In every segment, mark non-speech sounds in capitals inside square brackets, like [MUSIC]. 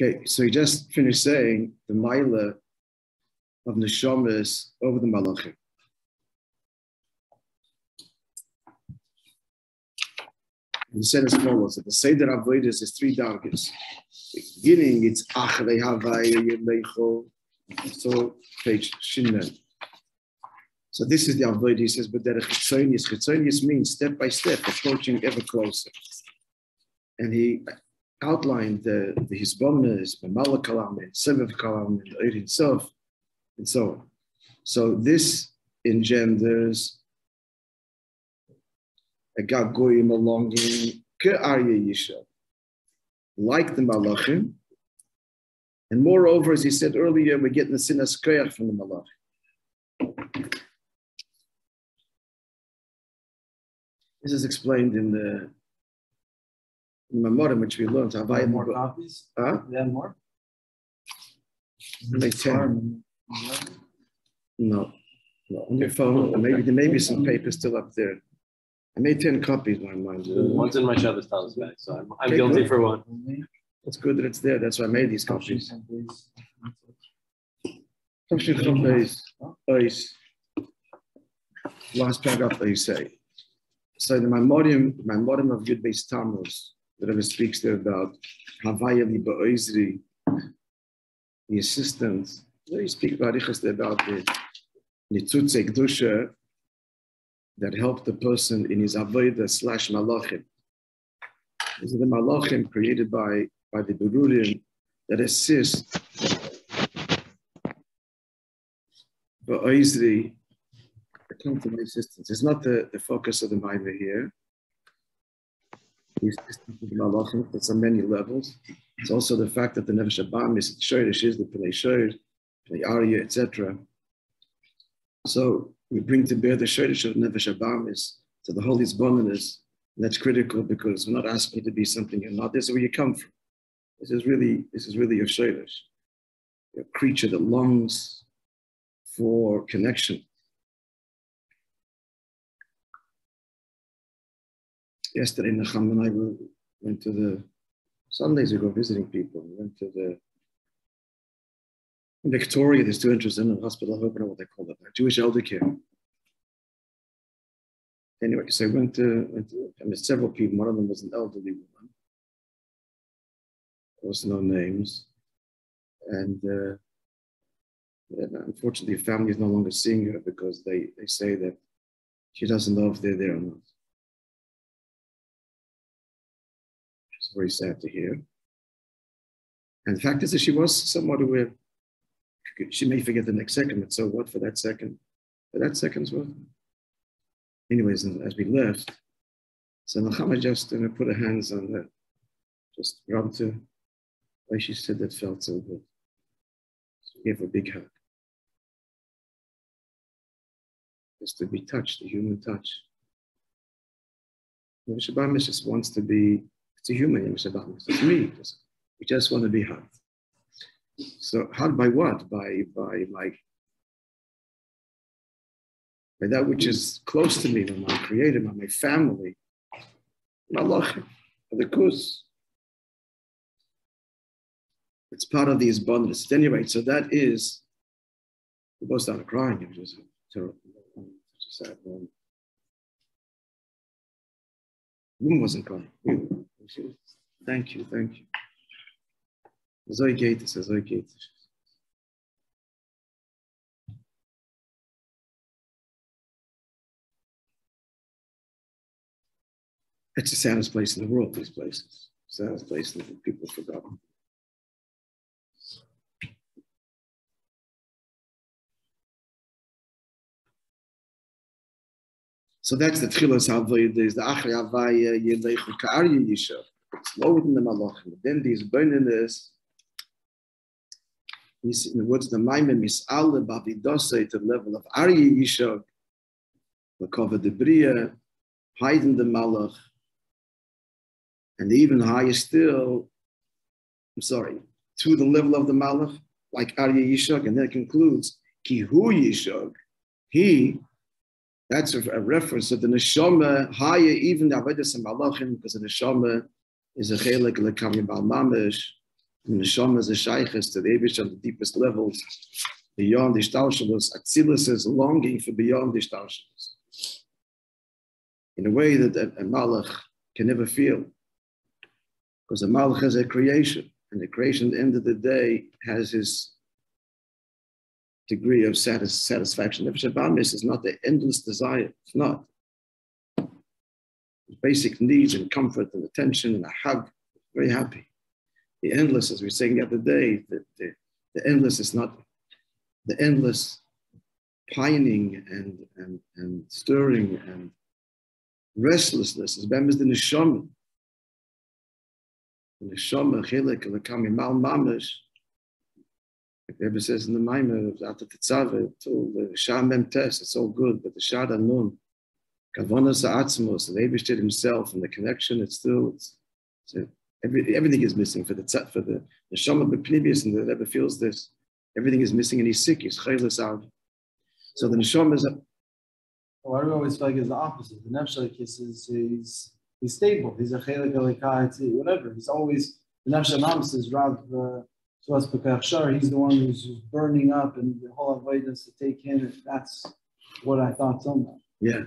Okay, so he just finished saying the Maila of Neshamas over the Malachim. He said as follows that the Seder Avodas is three dargis. Beginning, it's Achrei Yelecho. So, page Shinmen. So this is the avoid. He says, but there chitzonius. Chitzonius means step by step, approaching ever closer. And he outlined the the hisbonas, Mamala Kalam, Sevev Kalam, and Eir himself, and so on. So this engenders a gagoyim a longing Arya Yisha, like the Malachim. And moreover, as he said earlier, we're getting the sinas from the Malachim. This is explained in the Memorim, which we learned. Have more copies? Huh? Yeah, more? Make 10. No. no. On your phone, maybe there may be some paper still up there. I made 10 copies, my mind. One's in my Shabbos Talmud's bag, so I'm, I'm Okay, guilty good. for one. It's good that it's there. That's why I made these copies. Last paragraph that you say. So the memoriam, memoriam of Yud Beis Tammuz, that ever speaks there about Havaya Liba Oizri, the assistant. There you speak about Ichas about the Nitzutze Gdusha that helped the person in his Avodah slash Malachim. These are the Malachim created by, by the Berurim that assist the to come to my assistance. It's not the, the focus of the Maimah here. The Malachim, that's on many levels. It's also the fact that the Nefesh Abam is Shoyrish, is the Pnei Shoyr, Pnei Arya, etc. So we bring to bear the Shoyrish of Nefesh Abam is to the Holy Zboninus. And that's critical because we're not asking you to be something you're not. This is where you come from. This is really, this is really your Shoyrish. A creature that longs for connection. Yesterday, Nacham and I went to the Sundays ago visiting people. We went to the in Victoria. There's two entrances in the hospital. I don't know what they call it. Jewish elder care. Anyway, so I went to, went to I met several people. One of them was an elderly woman. There was no names, and uh, unfortunately, the family is no longer seeing her because they, they say that she doesn't know if they're there or not. It's very sad to hear. And the fact is that she was somewhat aware. She may forget the next second, but so what for that second? For that second's worth. Anyways, as we left, so Muhammad just uh, put her hands on her, just rubbed her. Like she said, that felt so good. So gave her a big hug. Just to be touched, the human touch. Yom Shabbat just wants to be, it's a human Yom Shabbat. It's me. Just- We just want to be hugged. So hugged by what? By by like by that which is close to me, by my creator, by my family, Malach, the kus. It's part of these abundance. At any rate, so that is, we both started crying. It was just terrible, a sad moment. Woman wasn't crying. Thank you, thank you. Zoe Gates, Zoe Gates. It's the saddest place in the world, these places. Saddest place that people have forgotten. So that's the Tchilas Havaya, there's the Achri Havaya, Yelechu Ka'arya Yisha. It's lower than the Malachim. Then these burniness, he's in the words, the Maimon Mis'ale Bavidose to the level of Arya the Kova de Bria, hiding the Malach, and even higher still, I'm sorry, to the level of the Malach, like Arya Yishag, and then it concludes, Ki hu Yishag, he, that's a, a reference to the Neshama, higher even the Avodah Malachim, because the Neshama is a chelik lekam yibal mamish, the neshama is a shaykhis to the Abish on the deepest levels, beyond the Ishtalshalos. Atzilus is longing for beyond the Ishtalshalos. In a way that a, a malach can never feel. Because a malach has a creation, and the creation at the end of the day has his degree of satis- satisfaction. Nefesh is not the endless desire. It's not. Basic needs and comfort and attention and a hug. Very happy. The endless, as we were saying the other day, the, the, the endless is not the endless pining and, and, and stirring and restlessness is members the neshama. The neshama, chilek, lekami mal mamish, the Rebbe says in the Maimah of Zata Tetzave, till the Shah Mem it's all good, but the Shah Nun, Kavonas Atzmos, the Rebbe himself, and the connection, it's still, it's, it's every, everything is missing for the for the the Shama Bepnibius, and the Rebbe feels this. Everything is missing, and he's sick. He's chaylis out. So the neshama is. A, well, I always feel like it's the opposite. The nefesh is he's he's stable. He's a alikai, whatever. He's always the nefesh anamis is Rav uh, Suas He's the one who's burning up, and the whole avoidance to take him. That's what I thought somehow. Yeah.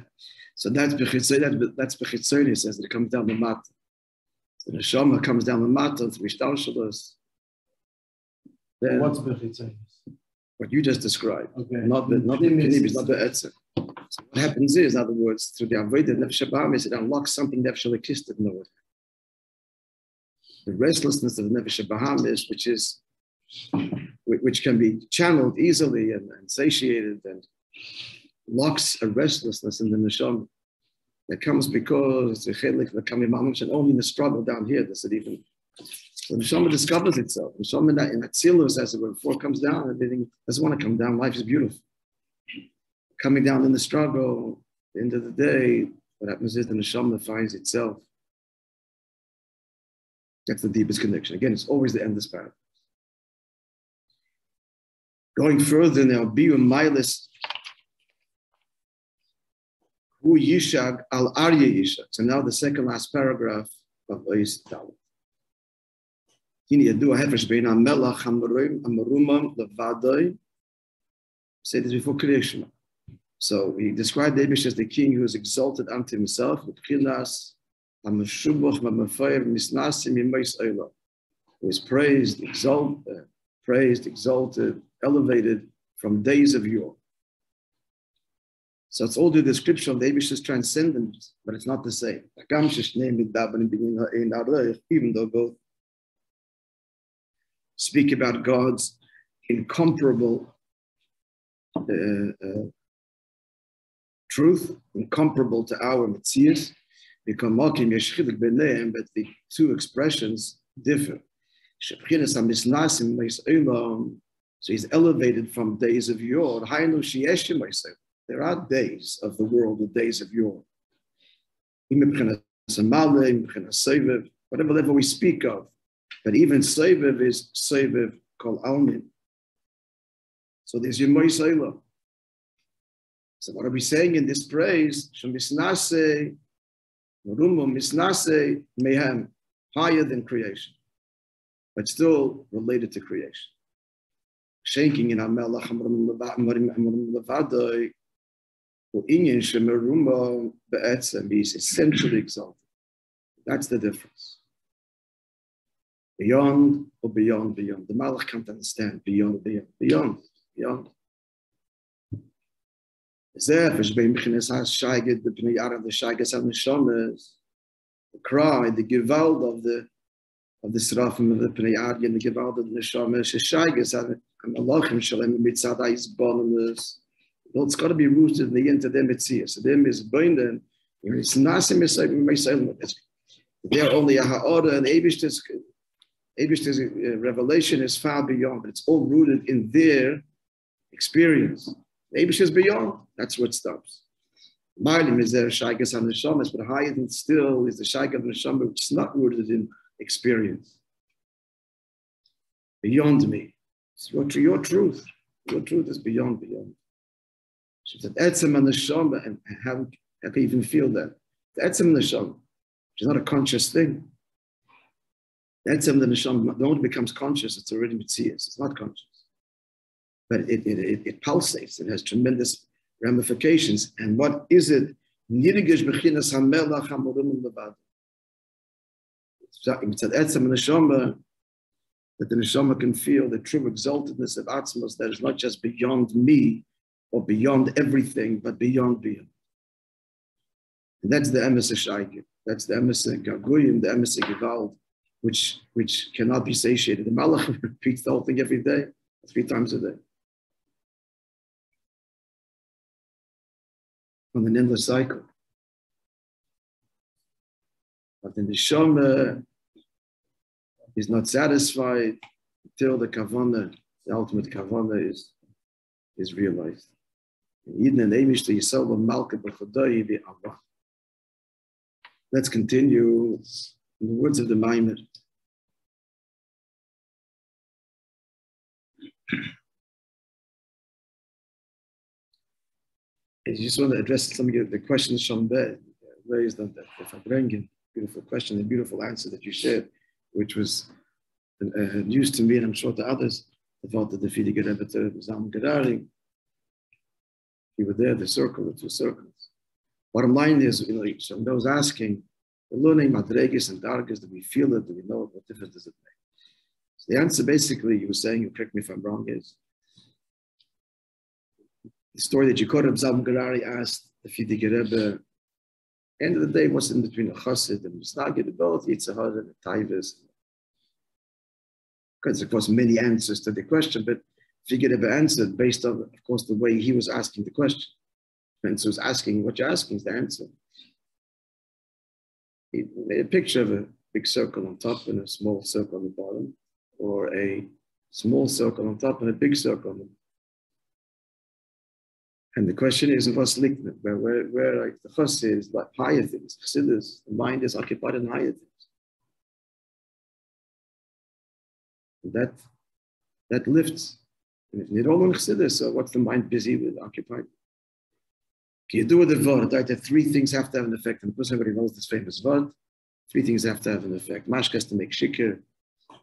So that's bechitzoni. That's bechitzoni. Says that it comes down the mat. The neshama comes down the matter through ishtalshalos. What's bechitzayis? What you just described. Okay. Not the not the kinibis, not the etzem. So what happens is, in other words, through the avodah nefesh habamis, it unlocks something nefesh lekisted no The restlessness of the nefesh which is which can be channeled easily and, and satiated and locks a restlessness in the neshama that comes because the chelik the coming and only in the struggle down here does it even. So the neshama discovers itself. The neshama in that in Atzilus, as it were, before it comes down, everything doesn't want to come down. Life is beautiful. Coming down in the struggle, the end of the day, what happens is the neshama finds itself. That's the deepest connection. Again, it's always the endless path. Going further now, Biu Milas Hu Yishag al Arya Yishag. So now the second last paragraph of Ois Dalit. Say this before creation. So he described Abish as the king who is exalted unto himself. Who is praised, exalted, uh, praised, exalted, elevated from days of yore. So it's all the description of the Abish's transcendence, but it's not the same. Even though both speak about God's incomparable uh, uh, truth, incomparable to our Metzias, but the two expressions differ. So he's elevated from days of yore. There are days of the world, the days of yore. Whatever level we speak of, but even Seviv is Seviv called Almin. So there's Yemoy Selah. So what are we saying in this praise? Shemisnase, Rumu Misnase, Mehem, higher than creation, but still related to creation. Shanking in Amelach, Levadoi, Inyan Shemeruma Be'etzem, he's essentially exalted. That's the difference. Beyond or beyond, beyond. The Malach can't understand beyond, beyond, beyond, beyond. The cry, the gewalt of the of the Srafim of the Pnei and the gewalt of the Neshama, Sheshaigas, and Malachim Shalem Mitzad Ais Bonamus, well, it's got to be rooted in the end of them Metzias. So them is binding. It's nasim is They're only a and Abish's Abish's uh, revelation is far beyond, but it's all rooted in their experience. Abish is beyond. That's what stops. Marlim is there shaigas on the shamas, but higher than still is the shaik of the shama, which is not rooted in experience. Beyond me. Your, your truth. Your truth is beyond, beyond. She said, Etzem Neshama, and how, can you even feel that? Etzem Neshama, which is not a conscious thing. Something the neshama, the moment it becomes conscious, it's already mitzias. It's not conscious. But it, it, it, it pulsates. It has tremendous ramifications. And what is it? Hamorim levad. It's an etzem neshama that the neshama can feel the true exaltedness of atzmos that is not just beyond me or beyond everything, but beyond beyond. And that's the emes. That's the emes gaguyim, the emes givald, which which cannot be satiated. The malach [LAUGHS] repeats the whole thing every day, three times a day. On an endless cycle. But the neshama is not satisfied until the kavana, the ultimate kavana is, is realized. Let's continue in the words of the Maimon. I just want to address some of the questions Sean raised on the, the Farbrengen. Beautiful question and beautiful answer that you shared which was uh, news to me and I'm sure to others, about the Fidi Rebbe to Zalman Gedali. You were there, the circle, the two circles. Bottom line is, you know, so those asking, the learning Madregis and Dargas, do we feel it? Do we know it? What difference does it make? So the answer basically, you were saying, you correct me if I'm wrong, is the story that you quoted, Zalman Gedali asked the Fidi Rebbe, end of the day, what's in between a chassid and misnagid, the both Yitzhahar and the Taivas, because of course many answers to the question, but Figueredo answered based on, of course, the way he was asking the question. And so was asking what you're asking is the answer. He made a picture of a big circle on top and a small circle on the bottom, or a small circle on top and a big circle on the and the question is, what's likna? Where, where, where like the chos is like higher things, chassidus, the mind is occupied in higher things. that that lifts. And if Nirol Chassidus, so what's the mind busy with occupied? You do with the word? That three things have to have an effect. And of course, everybody knows this famous word. Three things have to have an effect. Mashka has to make shikr,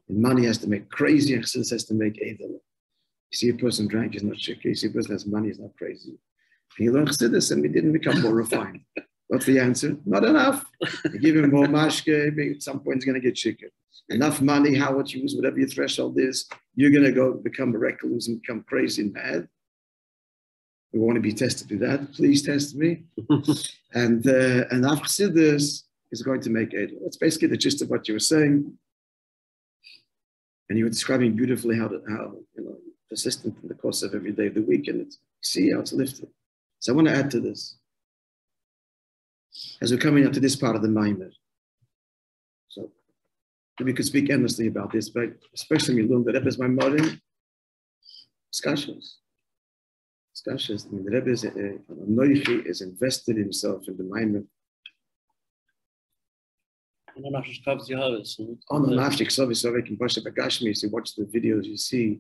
and money has to make crazy, and Chassidus has to make edel. You see a person drank, he's not shikr. You see a person has money, he's not crazy. He learned Chassidus, and we didn't become more refined. [LAUGHS] What's the answer? Not enough. You give him more mashke, at some point he's going to get shikr enough money, how it's used, whatever your threshold is, you're going to go become a recluse and become crazy and mad. We want to be tested to that. Please test me. [LAUGHS] and uh, and Avchsidis is going to make it. That's basically the gist of what you were saying. And you were describing beautifully how, to, how you know, persistent in the course of every day of the week, and it's, see how it's lifted. So I want to add to this. As we're coming up to this part of the Maimer, so we could speak endlessly about this, but especially when we learn the Rebbe's Maimorim, discussions. Discussions. I mean, the Rebbe is, uh, is invested himself in the Maimon. On the Nafshik Sovi Sovek in Pasha Bagashmi, you watch the videos, you see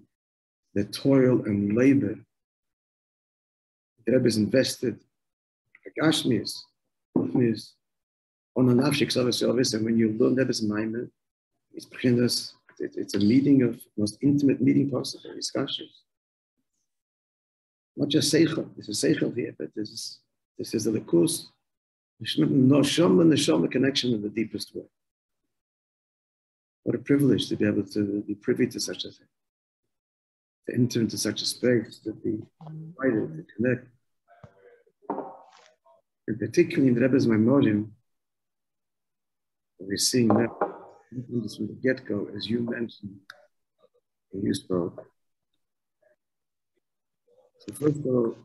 the toil and labor. The Rebbe is invested. Bagashmi is on Nafshik Sovi Sovis, and when you learn Rebbe's Maimon, it's beginners, it's a meeting of most intimate meeting possible, discussions. Not just Seichel, this is Seichel here, but this is, this is the Likus. No Shom and connection in the deepest way. What a privilege to be able to be privy to such a thing, to enter into such a space, to be invited, to connect. And particularly in the Rebbe's Maimorim, we're seeing that from the get-go, as you mentioned, and you spoke. So first of all,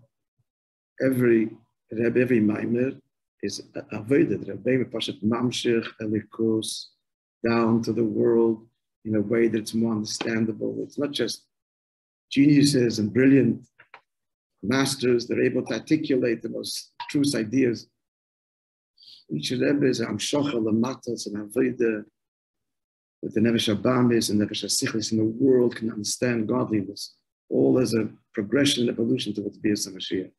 every Rebbe, every Maimer is avoided. Rebbe Pashat Mamshir Elikos down to the world in a way that's more understandable. It's not just geniuses and brilliant masters that are able to articulate the most true ideas. Each Rebbe is Amshocha, Lamatas, and Avodah, that the Nefesh Abamis and Nefesh Asichlis in the world can understand godliness, all as a progression and evolution towards Bias Mashiach.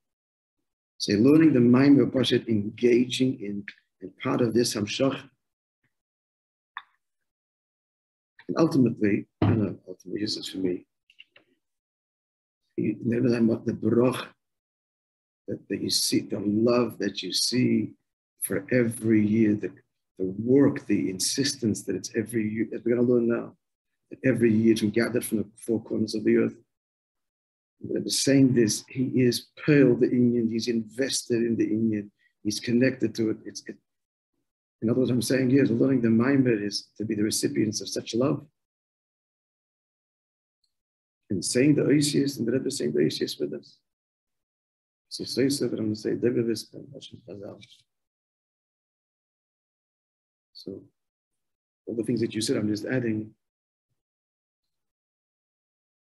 So learning the mind of Pashat, engaging in, in part of this Hamshach, And ultimately, I [CLEARS THROAT] know, ultimately, this is for me. You never let the baruch that, that you see, the love that you see for every year, the, the work, the insistence that it's every year, that we're going to learn now, that every year to gather from the four corners of the earth. But saying this, he is pearl the Indian, he's invested in the Indian, he's connected to it. It's, it, in other words, I'm saying here is learning the Maimed is to be the recipients of such love. And saying the Oisius and the Rebbe saying the Oisius with us. So say so that I'm going to say David Vispan, Hashem Chazal. So all the things that you said, I'm just adding.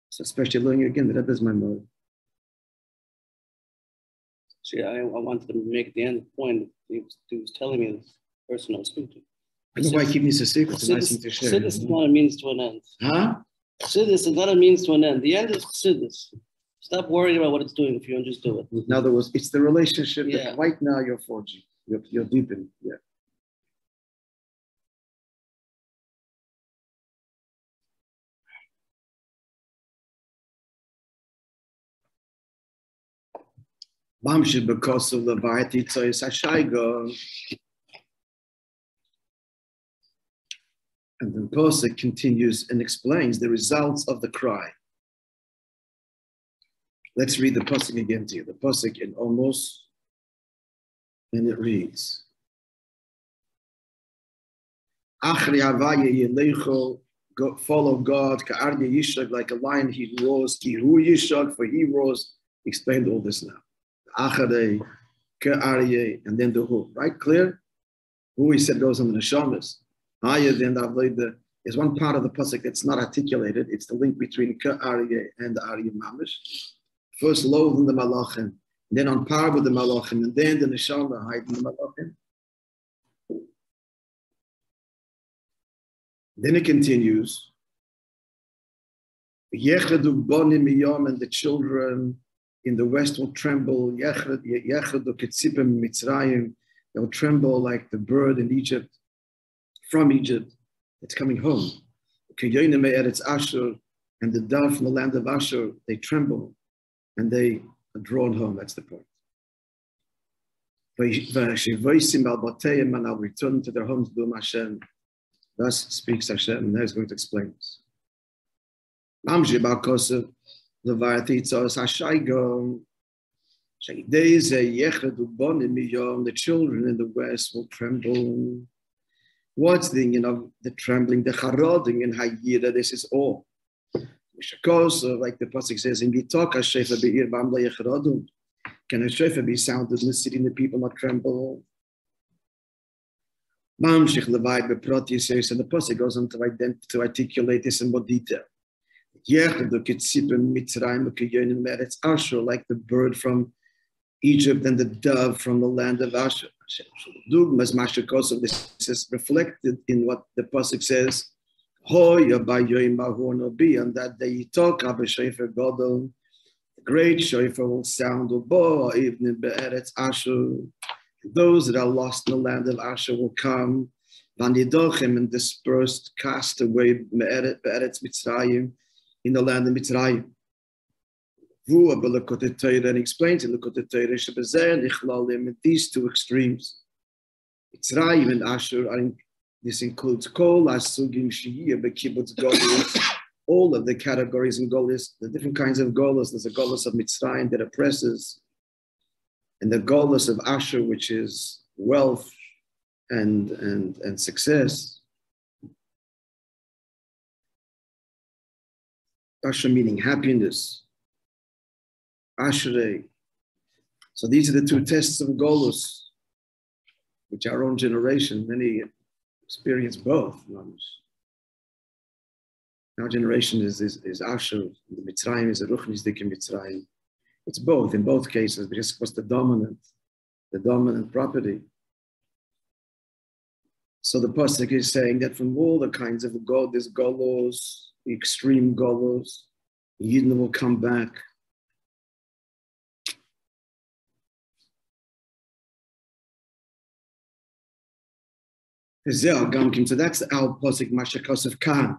So especially learning again, the Rebbe is my mode. See, I, I wanted to make the end point. He was, he was telling me this person I was speaking to. I know why keep this a secret. It's a nice thing to share. Chassidus is not means to an end. Huh? Chassidus is not a means to an end. The end is Chassidus. Stop worrying about what it's doing if you don't just do it. In other words, it's the relationship Yeah. that right now you're forging. You're, you're deepening. Yeah. Because of the Vayati Tzoyis Hashaigo. And then Pasuk continues and explains the results of the cry. Let's read the Pasuk again to you. The Pasuk in Almost, and it reads, Achri follow God, Ka'arya Yishag, like a lion he roars, Kihu Yishag, for he roars. Explained all this now. Achare, Ka'arya, and then the who, right? Clear? Who he said goes on the Neshamas. Higher than the Avodah. There's one part of the Pasuk that's not articulated. It's the link between Ka'arya and the Arya Mamish. First, loathe in the Malachim, then on par with the Malachim, and then the Neshama hide in the Malachim. Then it continues. Yechadu bonim miyom, and the children in the west will tremble. Yechadu ketzipim mitzrayim. They'll tremble like the bird in Egypt, from Egypt. It's coming home. And the dove from the land of Ashur, they tremble and they are drawn home. That's the point. And I'll return to their homes, B'um Hashem. Thus speaks Hashem, and he's going to explain this. Mamshi ba'kosev, levarati tzos hashaygo, Days a yechedu bonim miyom, the children in the west will tremble. What's the, you know, the trembling, the charoding in Hayira, this is all. Because, uh, like the Pasuk says, in Bitok HaShefa Be'ir Bam La can a Shefa be sounded in the city and the people not tremble? Mamshich Beproti says, and the Pasuk goes on to, ident- to articulate this in more detail. Like the bird from Egypt and the dove from the land of Mashakosov, this is reflected in what the Pasuk says, and that day talk Shofar Godel, the great Shofar will sound Obo, even Be'eretz Ashur. Those that are lost in the land of Asher will come, Vanidochem and dispersed, cast away Be'eretz Mitzrayim, in the land of Mitzrayim. Vua and explains in Likkutei Torah, Shebezer Nichlalim, these two extremes. Mitzrayim and Ashur are in this includes Kol Asugim Shiyah Bekibbutz Golis, all of the categories in Golis, the different kinds of Golis. There's a Golis of Mitzrayim that oppresses, and the Golis of Asher, which is wealth and, and, and success. Asher meaning happiness. Ashrei. So these are the two tests of Golos, which our own generation, many experience both. Our generation is, is, is Asher, the Mitzrayim is a Ruchnis Dikim Mitzrayim. It's both, in both cases, because it was the dominant, the dominant property. So the Pasuk is saying that from all the kinds of God, there's Golos, the extreme Golos, Yidden will come back. So that's our Pasuk Mashakos of Khan.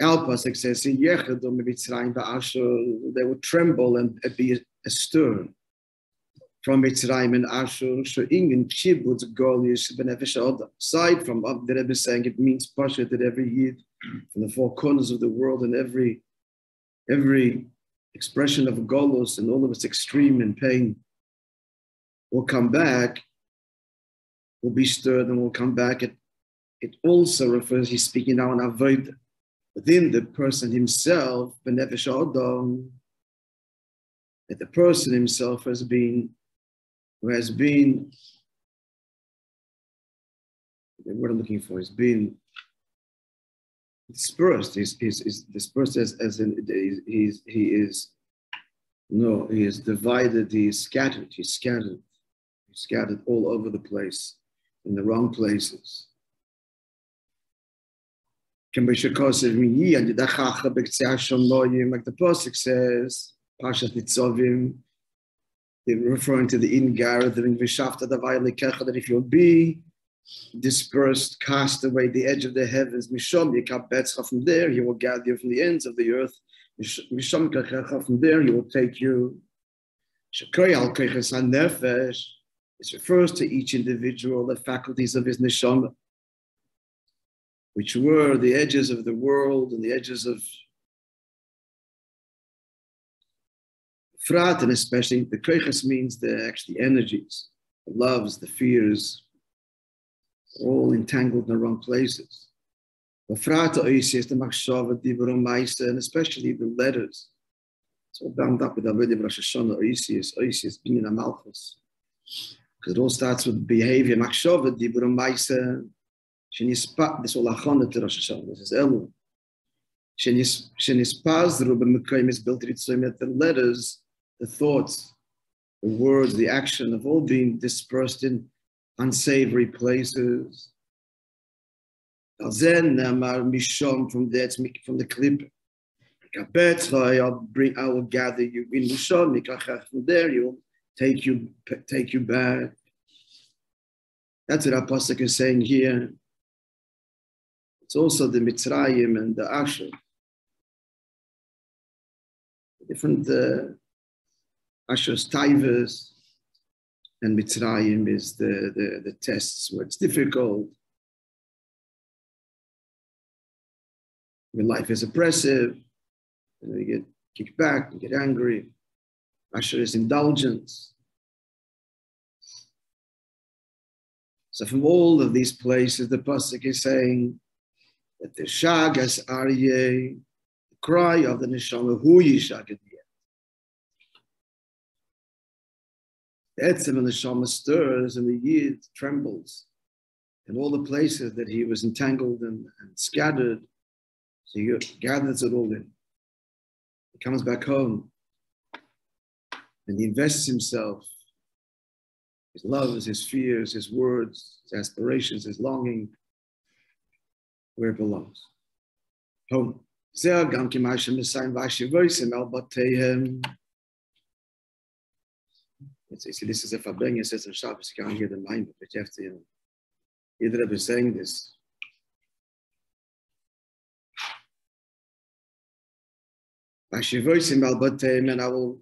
Alpasik says, "In Yechidum Mitzrayim ba'Ashur, they would tremble and be astir from Mitzrayim and Ashur. So Ingen Kibbutz Golish beneficial. Aside from the Rebbe saying, it means Pasha that every Yid from the four corners of the world and every every expression of Golos and all of its extreme and pain will come back, will be stirred and will come back. It, it also refers, he's speaking now on Avodah within the person himself, Benefesh Adam, that the person himself has been, who has been, the word I'm looking for has been dispersed. He's, he's, he's dispersed as, as in, he's, he is, no, he is divided, he is scattered, he's scattered, he's scattered all over the place, in the wrong places. Like the Pasuk says, Pashas Nitzovim, referring to the in gathering, that if you'll be dispersed, cast away the edge of the heavens, Mishom Yekab from there, he will gather you from the ends of the earth. Mishom from there, he will take you. Shekoy al nefesh. It refers to each individual, the faculties of his neshama which were the edges of the world and the edges of Frat, and especially the Koiches means the actually energies, the loves, the fears, all entangled in the wrong places. The Frat is the Machshava, Dibur and especially the letters. It's all bound up with Avodah Rosh Hashanah, Oisius, Oisius, Binyan Amalchus. Because it all starts with behavior, Machshava, Dibur Maisa, this all achana to Rosh Hashanah. This is Elul. Shenispazru b'mekayim is built that the letters, the thoughts, the words, the action of all being dispersed in unsavory places. Then Mishom from there, from the clip. I'll bring, I will gather you in Mishom, from there you will take you take you back. That's what Apostle is saying here. It's also the Mitzrayim and the Asher. Different uh, Asher's Taivas and Mitzrayim is the, the, the tests where it's difficult. When life is oppressive, and you get kicked back, you get angry. Asher is indulgence. So from all of these places, the Pasuk is saying, that the Shagas Aryeh, the cry of the Neshama, who Yishag the end. Etzem and the Neshama stirs and the Yid trembles in all the places that he was entangled and, and scattered. So he gathers it all in. He comes back home and he invests himself, his loves, his fears, his words, his aspirations, his longing, where it belongs. Home. Zeh gam ki mashim misayim vashi voisim el bateihem. It's, it's, this is a Fabring, it says in Shabbos, you can't hear the mind, but you have to, you know, either Rebbe is saying this. Vashivoisim al bateihem, and I will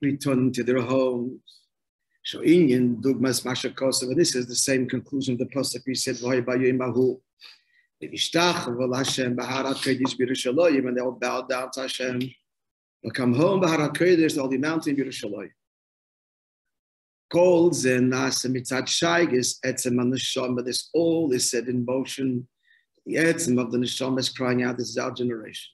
return to their homes. So Inyan dugmas mashakosov, and this is the same conclusion of the Pasuk we said, Vahibayu imahu. And they'll bow down to Hashem. They'll come home, Baharat Kodesh, they'll be mountain Yerushalayim. Kol zenas mitzat shaygis etzem on neshama. This all is set in motion. The etzem of the neshama is crying out. This is our generation.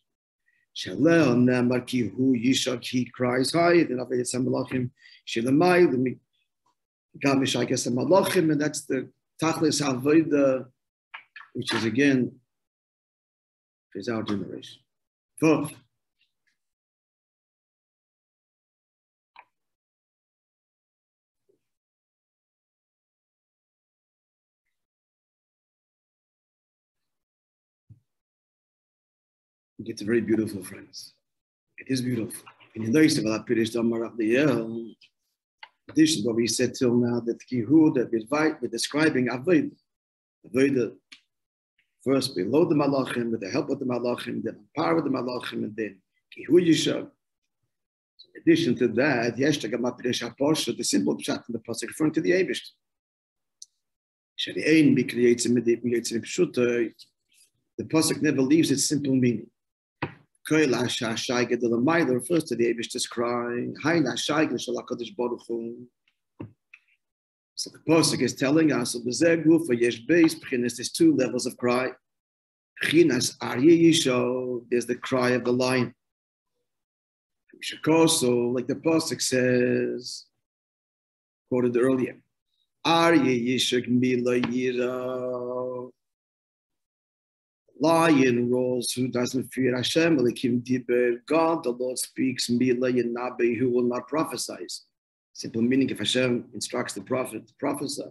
Shalel nemar ki hu yishak he cries high. Then Aved Yitzam Malachim shilamai. Gamish I guess Malachim, and that's the tachlis avodah which is again is our generation. Fourth. It's very beautiful, friends. It is beautiful. In those of that Pirish Damar of the year, addition what we said till now that Kihu that we're describing Avodah. Avodah First, below the Malachim, with the help of the Malachim, then on par with the Malachim, and then Kihu Yishav. In addition to that, Yesh Tagamat Piresh the simple pshat in the pasuk referring to the Abish. Shari'ain creates the pasuk never leaves its simple meaning. Koil HaShai Gedel Amayla refers to the Abish's crying. Hain HaShai Gedel Shalakadosh Baruch Hu. So the Pasuk is telling us there's two levels of cry. Chinas Yisho, there's the cry of the lion. Shakoso, like the Pasuk says, quoted earlier. Arye Yishak Mila Yira. Lion rolls who doesn't fear Hashem, Elikim Diber. God, the Lord speaks Mila Yinabe, who will not prophesy. Simple meaning if Hashem instructs the prophet to prophesy.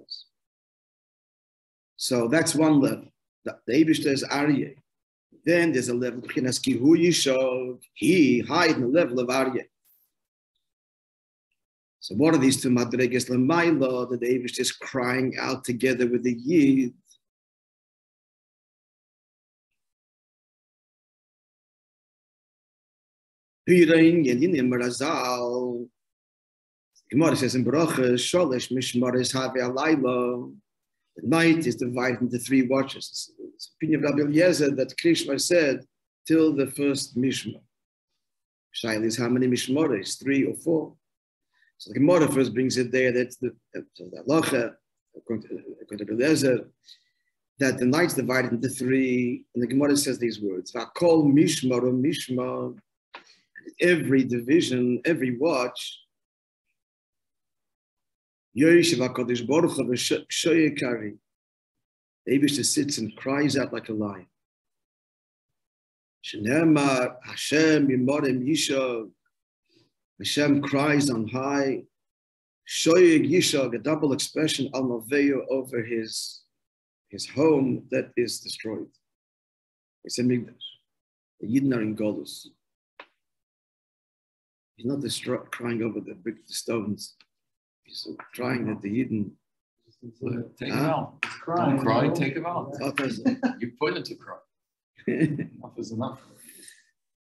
So that's one level. The, the Abishta is Aryeh. Then there's a level, Kihu Yishov, he high in the level of Aryeh. So what are these two madreges lemaila that the Abish is crying out together with the Yid? Gemara says in Baruch Sholish Mishmaris Have Alayla. The night is divided into three watches. It's the opinion of Rabbi Eliezer that Krias Shema said till the first Mishmar. Shail is how many Mishmaris? Three or four? So the Gemara first brings it there that the, so the according to, to Eliezer, that the night's divided into three, and the Gemara says these words: "Vakol mishmar mishmar." Every division, every watch. Yoshev Hakadosh Baruch Hu v'shoyekari. Just sits and cries out like a lion. Shenemar Hashem Yimorim Yishav. Hashem cries on high. Shoyeg Yishag, a double expression, al Maveyo over his, his home that is destroyed. It's a Migdash. The Yidden are in Golus. He's not destroy- crying over the brick, the He's crying that the Yidden. Take Huh? him out. Ah, it's crying. Don't cry, take him out. You put it to cry. [LAUGHS] Enough is enough.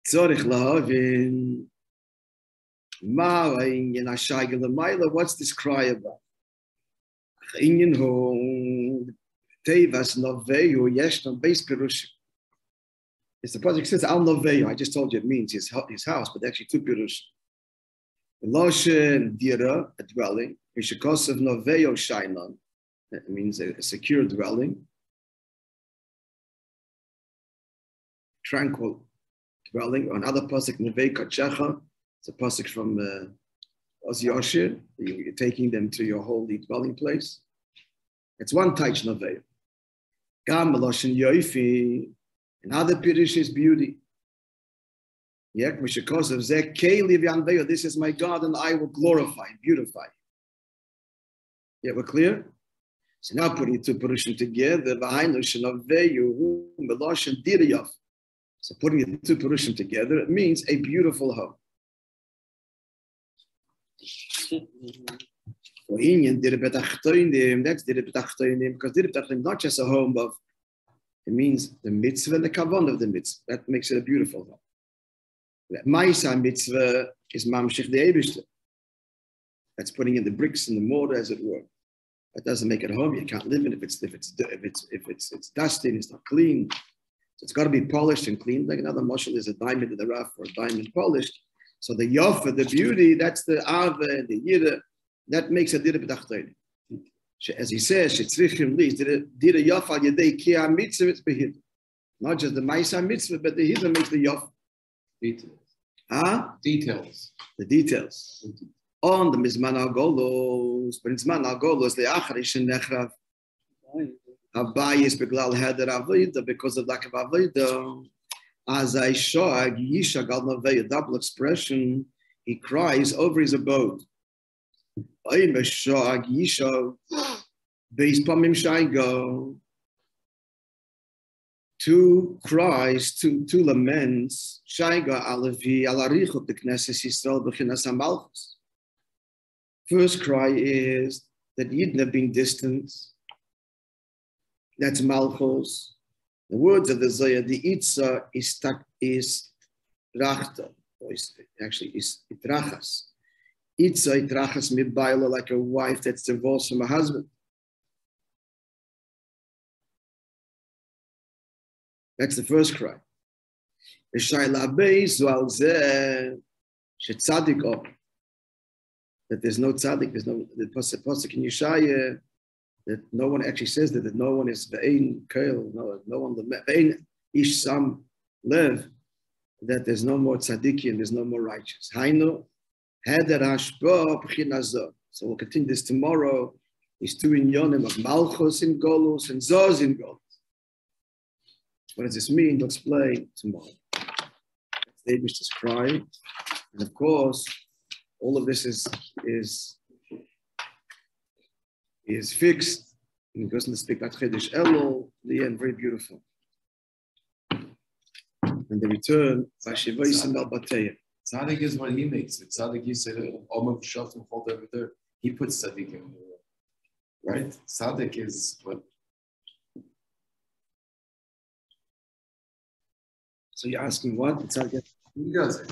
Tzorich lahavin. Ma inyan hashayga l'mayla. What's this cry about? Inyan hu tevas noveyu yeshna beis pirushim. It's the project says al noveyu. I just told you it means his, his house, but actually two pirushim. Loshen dira, a dwelling. Mishakos of noveyu shainan. That means a, a secure dwelling. Tranquil dwelling. Or another pasuk nevei kachecha. It's a pasuk from uh, Oz Yoshir. You- You're taking them to your holy dwelling place. It's one taich nevei. Gam meloshen yoifi. Another pirush is beauty. This is my God, and I will glorify, beautify. Yeah, we're clear. So now putting two pirushim together. So putting the two Purushim together, it means a beautiful home. That's because not just a home of, it means the mitzvah and the kavan of the mitzvah. That makes it a beautiful home. Maisa mitzvah is Mamshich the Eibishter. That's putting in the bricks and the mortar, as it were. That doesn't make it home. You can't live in it if it's if it's if it's if it's it's dusty and it's not clean. So it's got to be polished and clean. Like another mushal is a diamond in the rough or a diamond polished. So the yofa, the beauty, that's the ava, the yira, that makes a dira b'tachtoini. As he says, shetzrichim li, dira yofa yedei ki mitzvah it's behid. Not just the ma'isa mitzvah, but the hidra makes the yofa. Details. Huh? Details. The details. On the mizman agolos, but in zman agolos, the acharish nechrav, Abayis beglal heder avida because of lack of avida. As I saw, Yisha gal a double expression. He cries over his abode. Yisha beis pamim shaigo. Two cries, two two laments. Shaiga alavi alarichot the Knesset Yisrael b'chinas hamalchus. First cry is that Yidden have been distant that's Malchus. The words of the Zoya, the Itza is tak is rachta, or is actually is itrachas. Itza itrachas mibaila, like a wife that's divorced from a husband. That's the first cry. That there's no tzaddik, there's no the pasuk in Yeshaya that no one actually says that, that no one is ve'ein kail, no, no one ve'ein ish sam lev, that there's no more tzaddikim, there's no more righteous. Hainu. So we'll continue this tomorrow. He's doing yonim of malchus in golus and zos in golus. What does this mean? We'll explain tomorrow. David is crying. And of course, all of this is is is fixed. And he goes to speak about Chodesh Elul, the end, very beautiful. And they return, Vashivaisim al Bateya. Tzaddik is what he makes it. Tzaddik, you said, Omer Shoftim hold over there. He puts tzaddik in there. Right? Tzaddik is what So you ask me what? It's not. He does it.